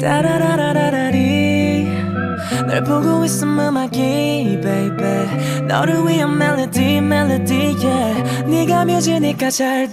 따라라라라리. 널 보고 있음 음악이 baby. 너를 위한 멜로디 멜로디 yeah. 네가 뮤지니까 잘